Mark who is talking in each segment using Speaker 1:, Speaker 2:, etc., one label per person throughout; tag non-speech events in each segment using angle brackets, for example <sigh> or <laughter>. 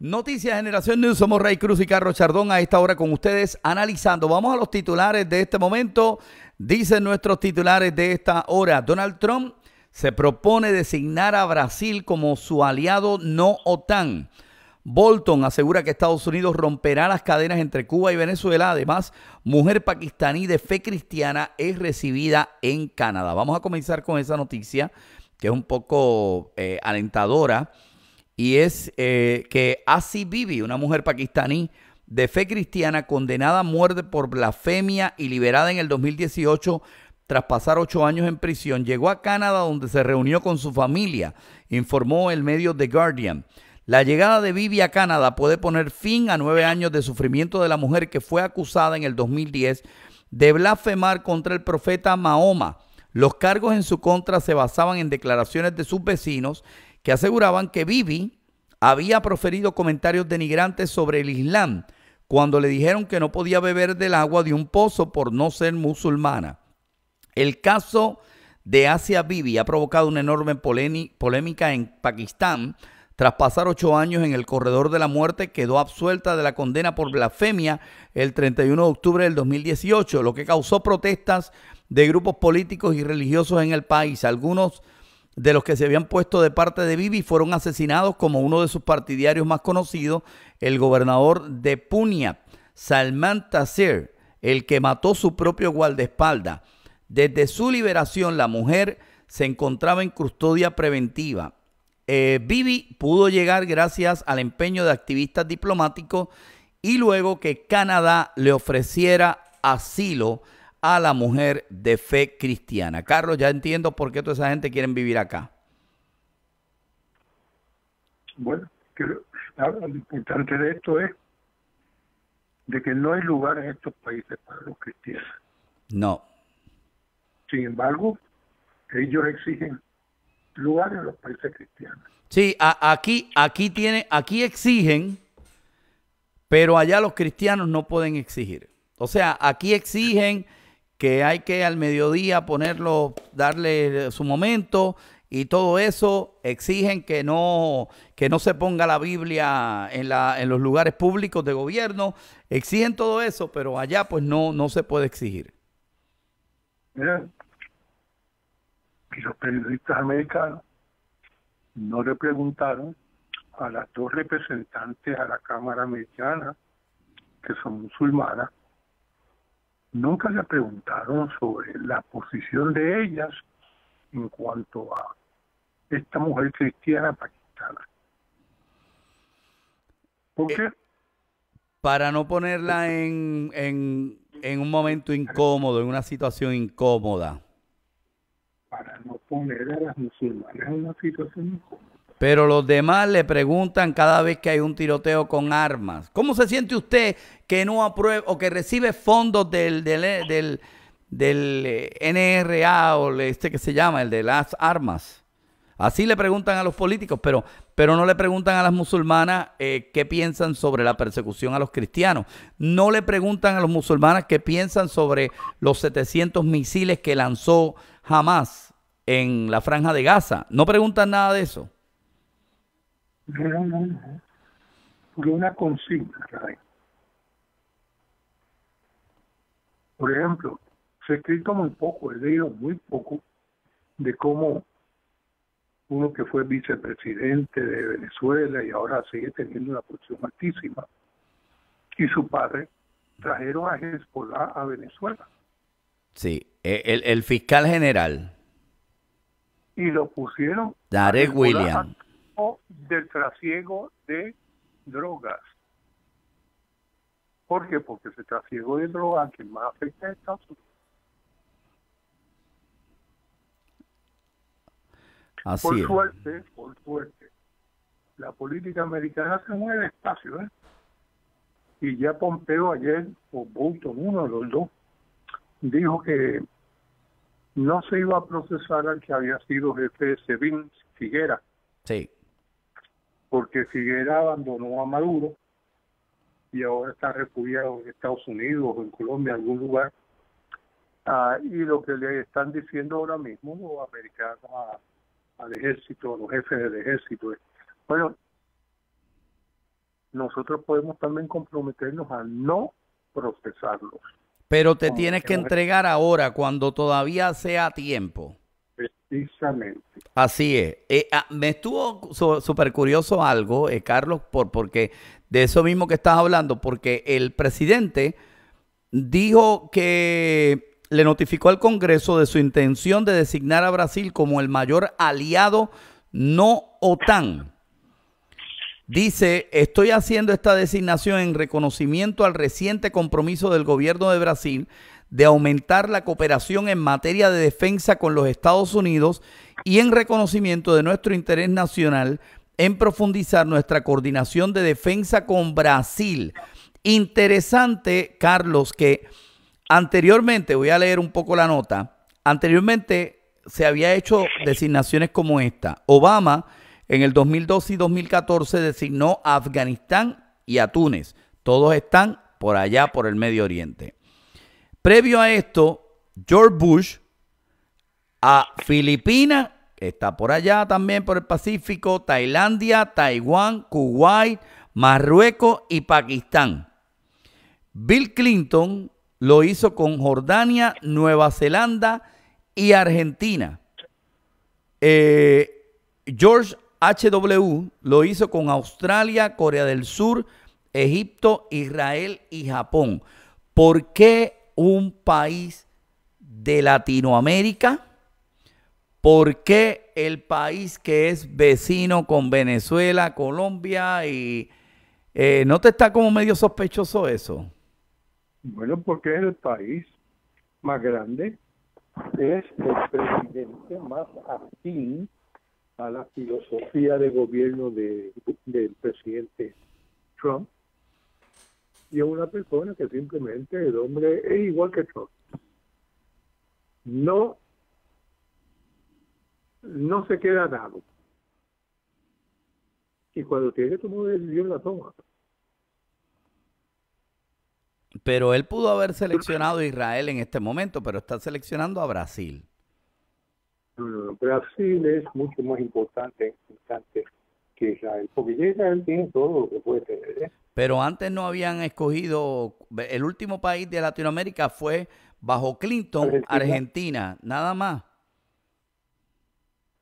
Speaker 1: Noticias Generación News, somos Ray Cruz y Carlos Chardón a esta hora con ustedes analizando. Vamos a los titulares de este momento. Dicen nuestros titulares de esta hora. Donald Trump se propone designar a Brasil como su aliado no OTAN. Bolton asegura que Estados Unidos romperá las cadenas entre Cuba y Venezuela. Además, mujer pakistaní de fe cristiana es recibida en Canadá. Vamos a comenzar con esa noticia que es un poco eh, alentadora y es eh, que Asi Bibi, una mujer pakistaní de fe cristiana condenada a muerte por blasfemia y liberada en el 2018 tras pasar ocho años en prisión, llegó a Canadá donde se reunió con su familia, informó el medio The Guardian. La llegada de Bibi a Canadá puede poner fin a nueve años de sufrimiento de la mujer que fue acusada en el 2010 de blasfemar contra el profeta Mahoma. Los cargos en su contra se basaban en declaraciones de sus vecinos que aseguraban que Bibi había proferido comentarios denigrantes sobre el Islam cuando le dijeron que no podía beber del agua de un pozo por no ser musulmana. El caso de Asia Bibi ha provocado una enorme polémica en Pakistán. Tras pasar ocho años en el corredor de la muerte, quedó absuelta de la condena por blasfemia el 31 de octubre del 2018, lo que causó protestas de grupos políticos y religiosos en el país. Algunos de los que se habían puesto de parte de Bibi fueron asesinados como uno de sus partidarios más conocidos, el gobernador de Punia, Salman Taseer, el que mató su propio guardaespaldas. Desde su liberación, la mujer se encontraba en custodia preventiva. Eh, Bibi pudo llegar gracias al empeño de activistas diplomáticos y luego que Canadá le ofreciera asilo a la mujer de fe cristiana. Carlos, ya entiendo por qué toda esa gente quiere vivir acá.
Speaker 2: Bueno, lo importante de esto es de que no hay lugar en estos países para los cristianos.
Speaker 1: No.
Speaker 2: Sin embargo, ellos exigen lugares en los países cristianos.
Speaker 1: Sí, aquí, aquí tiene, aquí exigen, pero allá los cristianos no pueden exigir. O sea, aquí exigen que hay que al mediodía ponerlo, darle su momento y todo eso exigen que no, que no se ponga la Biblia en, la, en los lugares públicos de gobierno, exigen todo eso, pero allá pues no, no se puede exigir.
Speaker 2: Y los periodistas americanos no le preguntaron a las dos representantes a la Cámara Americana, que son musulmanas, nunca le preguntaron sobre la posición de ellas en cuanto a esta mujer cristiana pakistana. ¿Por qué?
Speaker 1: Eh, para no ponerla en, en, en un momento incómodo, en una situación incómoda.
Speaker 2: Para no poner a las musulmanas en una situación incómoda.
Speaker 1: Pero los demás le preguntan cada vez que hay un tiroteo con armas. ¿Cómo se siente usted que no aprueba o que recibe fondos del, del, del, eh, NRA o este que se llama, el de las armas? Así le preguntan a los políticos, pero, pero no le preguntan a las musulmanas eh, qué piensan sobre la persecución a los cristianos. No le preguntan a los musulmanas qué piensan sobre los 700 misiles que lanzó Hamas en la franja de Gaza. No preguntan nada de eso.
Speaker 2: No, no, no. Por una consigna, Por ejemplo, se ha escrito muy poco, he leído muy poco de cómo uno que fue vicepresidente de Venezuela y ahora sigue teniendo una posición altísima, y su padre trajeron a Hezbollah a Venezuela.
Speaker 1: Sí, el, el fiscal general.
Speaker 2: Y lo pusieron.
Speaker 1: Darek William
Speaker 2: del trasiego de drogas. ¿Por qué? Porque ese trasiego de drogas que más afecta a Estados Unidos.
Speaker 1: Así
Speaker 2: por suerte, por suerte, la política americana se mueve despacio, ¿eh? Y ya Pompeo ayer, o Bolton, uno de los dos, dijo que no se iba a procesar al que había sido jefe de Sevin Figuera.
Speaker 1: Sí
Speaker 2: porque Figuera abandonó a Maduro y ahora está refugiado en Estados Unidos o en Colombia, en algún lugar. Ah, y lo que le están diciendo ahora mismo los americanos al ejército, a los jefes del ejército, bueno, nosotros podemos también comprometernos a no procesarlos.
Speaker 1: Pero te tienes que entregar ahora, cuando todavía sea tiempo. Así es. Eh, ah, me estuvo súper curioso algo, eh, Carlos, por, porque de eso mismo que estás hablando, porque el presidente dijo que le notificó al Congreso de su intención de designar a Brasil como el mayor aliado no OTAN. Dice, estoy haciendo esta designación en reconocimiento al reciente compromiso del gobierno de Brasil de aumentar la cooperación en materia de defensa con los Estados Unidos y en reconocimiento de nuestro interés nacional en profundizar nuestra coordinación de defensa con Brasil. Interesante, Carlos, que anteriormente, voy a leer un poco la nota, anteriormente se había hecho designaciones como esta. Obama en el 2012 y 2014 designó a Afganistán y a Túnez. Todos están por allá, por el Medio Oriente. Previo a esto, George Bush a Filipinas, que está por allá también por el Pacífico, Tailandia, Taiwán, Kuwait, Marruecos y Pakistán. Bill Clinton lo hizo con Jordania, Nueva Zelanda y Argentina. Eh, George HW lo hizo con Australia, Corea del Sur, Egipto, Israel y Japón. ¿Por qué un país de Latinoamérica? ¿Por qué el país que es vecino con Venezuela, Colombia y eh, no te está como medio sospechoso eso?
Speaker 2: Bueno, porque es el país más grande, es el presidente más afín a la filosofía de gobierno de, del presidente Trump y a una persona que simplemente el hombre es igual que Trump. No, no se queda dado. Y cuando tiene que tomar decisión la toma.
Speaker 1: Pero él pudo haber seleccionado a Israel en este momento, pero está seleccionando a Brasil.
Speaker 2: Brasil es mucho más importante, que Israel, porque Israel tiene todo lo que puede tener. ¿eh?
Speaker 1: Pero antes no habían escogido, el último país de Latinoamérica fue bajo Clinton, Argentina, nada más.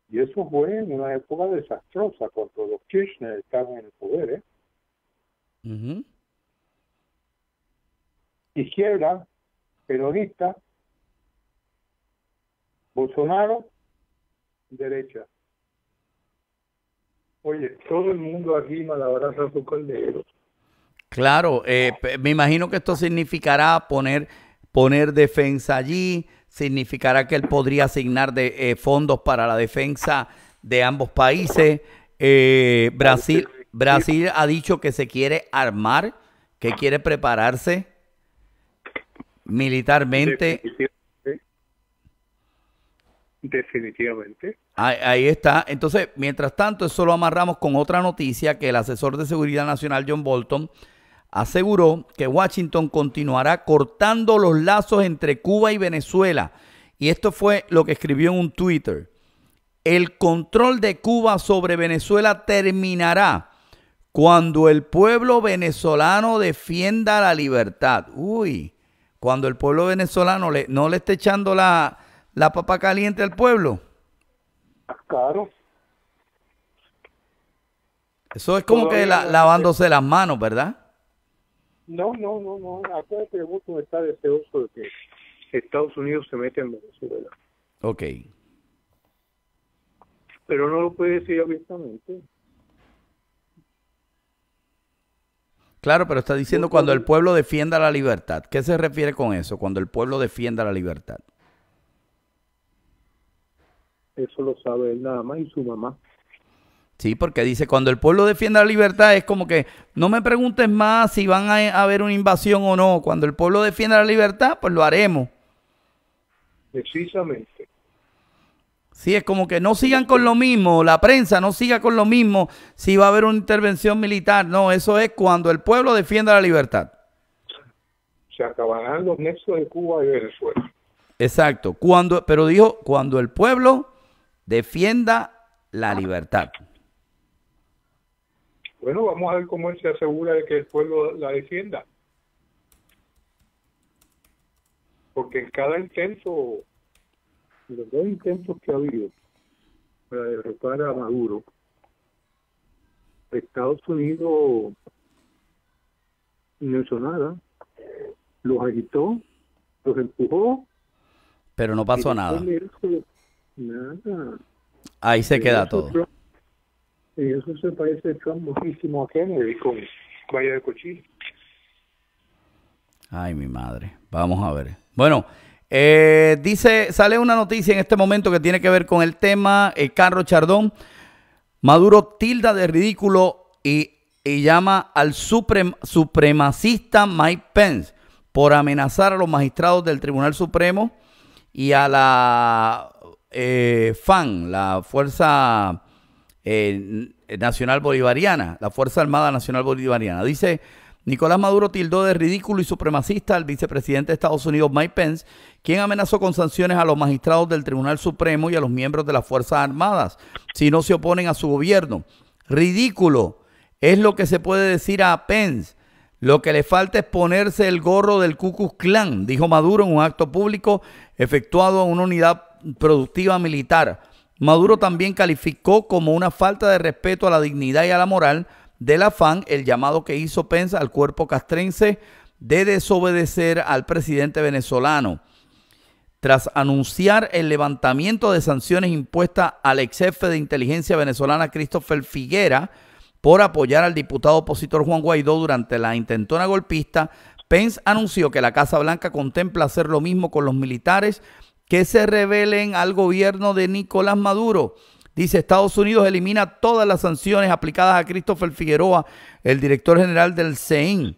Speaker 2: Y eso fue en una época desastrosa cuando los Kirchner estaban en el poder. ¿eh? Izquierda, peronista, Bolsonaro derecha. Oye, todo el mundo aquí malabraza su caldero.
Speaker 1: Claro, eh, me imagino que esto significará poner, poner defensa allí, significará que él podría asignar de, eh, fondos para la defensa de ambos países. Eh, Brasil, Brasil ha dicho que se quiere armar, que quiere prepararse militarmente.
Speaker 2: Definitivamente.
Speaker 1: Ahí, está. Entonces, mientras tanto, eso lo amarramos con otra noticia que el asesor de seguridad nacional John Bolton aseguró que Washington continuará cortando los lazos entre Cuba y Venezuela. Y esto fue lo que escribió en un Twitter. El control de Cuba sobre Venezuela terminará cuando el pueblo venezolano defienda la libertad. Uy, cuando el pueblo venezolano le, no le esté echando la, la papa caliente al pueblo.
Speaker 2: Claro.
Speaker 1: Eso es como que lavándose las manos, ¿verdad?
Speaker 2: No, no, no, no. Acuérdate que mucho está deseoso de que Estados Unidos se mete en Venezuela.
Speaker 1: Ok.
Speaker 2: Pero no lo puede decir abiertamente.
Speaker 1: Claro, pero está diciendo cuando el pueblo defienda la libertad. ¿Qué se refiere con eso? Cuando el pueblo defienda la libertad.
Speaker 2: Eso lo sabe él nada más y su mamá.
Speaker 1: Sí, porque dice, cuando el pueblo defienda la libertad es como que no me preguntes más si van a haber una invasión o no. Cuando el pueblo defienda la libertad, pues lo haremos.
Speaker 2: Precisamente.
Speaker 1: Sí, es como que no sigan con lo mismo, la prensa no siga con lo mismo si va a haber una intervención militar. No, eso es cuando el pueblo defienda la libertad.
Speaker 2: Se acabarán los nexos de Cuba y Venezuela.
Speaker 1: Exacto, cuando, pero dijo, cuando el pueblo defienda la libertad.
Speaker 2: Bueno, vamos a ver cómo él se asegura de que el pueblo la defienda. Porque en cada intento, los dos intentos que ha habido para derrotar a Maduro, Estados Unidos no hizo nada, los agitó, los empujó.
Speaker 1: Pero no pasó nada.
Speaker 2: Nada.
Speaker 1: Ahí se queda todo.
Speaker 2: Y eso se parece Trump muchísimo a Kennedy con Valle de Cochillo.
Speaker 1: Ay, mi madre. Vamos a ver. Bueno, eh, dice, sale una noticia en este momento que tiene que ver con el tema el Carlos Chardón. Maduro tilda de ridículo y, llama al supremacista Mike Pence por amenazar a los magistrados del Tribunal Supremo y a la eh, FAN, la Fuerza eh, Nacional Bolivariana, la Fuerza Armada Nacional Bolivariana. Dice, Nicolás Maduro tildó de ridículo y supremacista al vicepresidente de Estados Unidos, Mike Pence, quien amenazó con sanciones a los magistrados del Tribunal Supremo y a los miembros de las Fuerzas Armadas si no se oponen a su gobierno. Ridículo es lo que se puede decir a Pence. Lo que le falta es ponerse el gorro del Ku Klux Klan, dijo Maduro en un acto público efectuado en una unidad productiva militar. Maduro también calificó como una falta de respeto a la dignidad y a la moral de la FAN el llamado que hizo Pence al cuerpo castrense de desobedecer al presidente venezolano. Tras anunciar el levantamiento de sanciones impuestas al ex jefe de inteligencia venezolana Christopher Figuera por apoyar al diputado opositor Juan Guaidó durante la intentona golpista, Pence anunció que la Casa Blanca contempla hacer lo mismo con los militares que se rebelen al gobierno de Nicolás Maduro. Dice, Estados Unidos elimina todas las sanciones aplicadas a Christopher Figueroa, el director general del CEIN,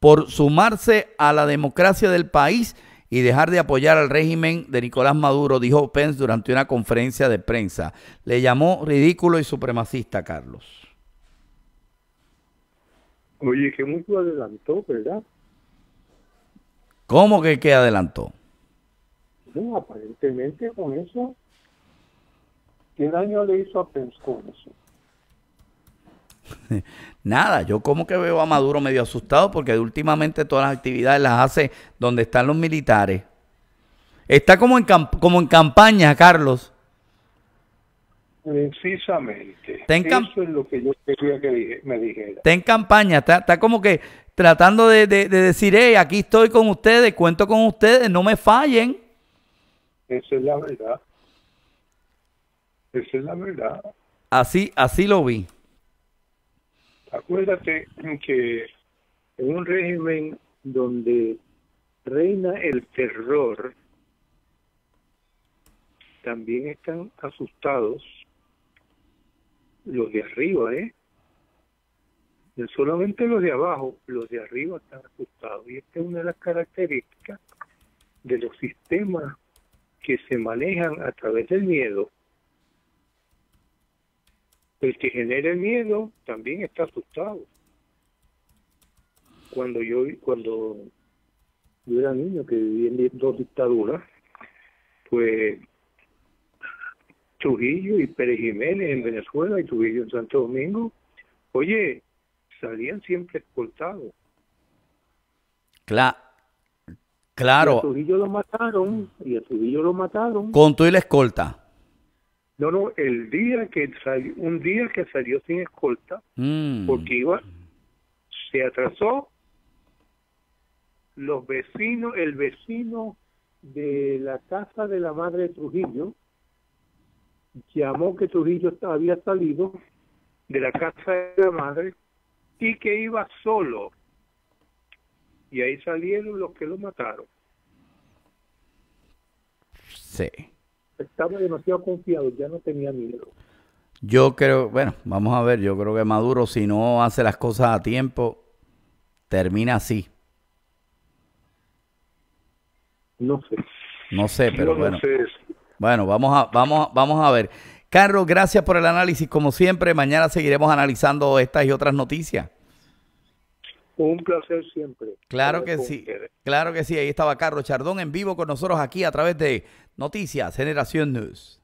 Speaker 1: por sumarse a la democracia del país y dejar de apoyar al régimen de Nicolás Maduro, dijo Pence durante una conferencia de prensa. Le llamó ridículo y supremacista, Carlos.
Speaker 2: Oye, que mucho adelantó, ¿verdad?
Speaker 1: ¿Cómo que qué adelantó?
Speaker 2: No, aparentemente con eso ¿Qué daño le hizo a Pence con eso? <laughs>
Speaker 1: Nada, yo como que veo a Maduro medio asustado porque últimamente todas las actividades las hace donde están los militares. Está como en, como en campaña, Carlos.
Speaker 2: Precisamente. Eso es lo que yo quería que me dijera.
Speaker 1: Está en campaña, está, como que tratando de, decir, hey, aquí estoy con ustedes, cuento con ustedes, no me fallen.
Speaker 2: Esa es la verdad. Esa es la verdad.
Speaker 1: Así, así lo vi.
Speaker 2: Acuérdate que en un régimen donde reina el terror, también están asustados los de arriba, ¿eh? No solamente los de abajo, los de arriba están asustados. Y esta es una de las características de los sistemas que se manejan a través del miedo el que genera el miedo también está asustado. Cuando yo cuando yo era niño que vivía en dos dictaduras, pues Trujillo y Pérez Jiménez en Venezuela y Trujillo en Santo Domingo, oye, salían siempre escoltados.
Speaker 1: Claro. Claro.
Speaker 2: a Trujillo lo mataron, y a Trujillo lo mataron.
Speaker 1: Con tú y la escolta.
Speaker 2: No, no, el día que salió, un día que salió sin escolta, mm. porque iba, se atrasó, los vecinos, el vecino de la casa de la madre de Trujillo, llamó que Trujillo había salido de la casa de la madre y que iba solo. Y ahí salieron los que lo mataron.
Speaker 1: Sí
Speaker 2: estaba demasiado confiado, ya no tenía miedo.
Speaker 1: Yo creo, bueno, vamos a ver, yo creo que Maduro si no hace las cosas a tiempo, termina así.
Speaker 2: No sé.
Speaker 1: No sé, pero bueno. Bueno, vamos a, vamos, vamos a ver. Carlos, gracias por el análisis. Como siempre, mañana seguiremos analizando estas y otras noticias.
Speaker 2: Un placer siempre.
Speaker 1: Claro que sí. Claro que sí. Ahí estaba Carlos Chardón en vivo con nosotros aquí a través de Noticias Generación News.